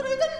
kaldırıydın